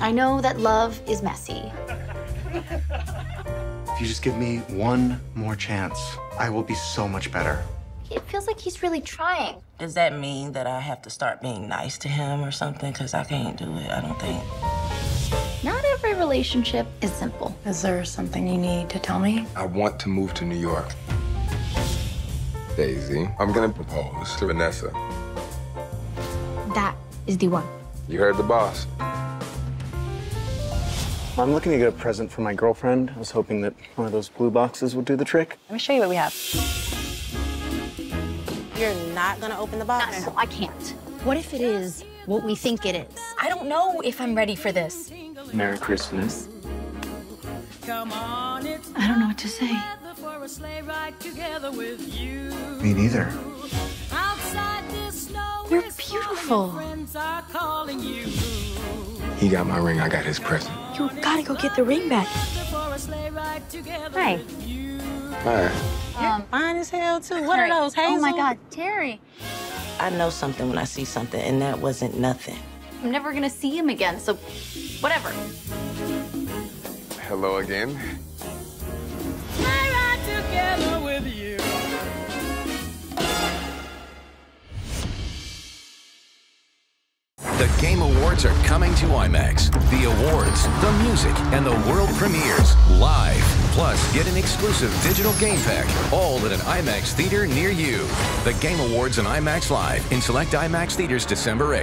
I know that love is messy. If you just give me one more chance, I will be so much better. It feels like he's really trying. Does that mean that I have to start being nice to him or something? Because I can't do it, I don't think. Not every relationship is simple. Is there something you need to tell me? I want to move to New York. Daisy, I'm gonna propose to Vanessa. That is the one. You heard the boss. I'm looking to get a present for my girlfriend. I was hoping that one of those blue boxes would do the trick. Let me show you what we have. You're not gonna open the box? No, I can't. What if it is what we think it is? I don't know if I'm ready for this. Merry Christmas. I don't know what to say. Me neither. You're beautiful. He got my ring, I got his present. You gotta go get the ring back. Hi. Hi. Um, Fine as hell, too. What Terry. are those, Hazel? Oh my God, Terry. I know something when I see something, and that wasn't nothing. I'm never gonna see him again, so whatever. Hello again. The Game Awards are coming to IMAX. The awards, the music, and the world premieres live. Plus, get an exclusive digital game pack, all at an IMAX theater near you. The Game Awards and IMAX Live in select IMAX theaters December 8th.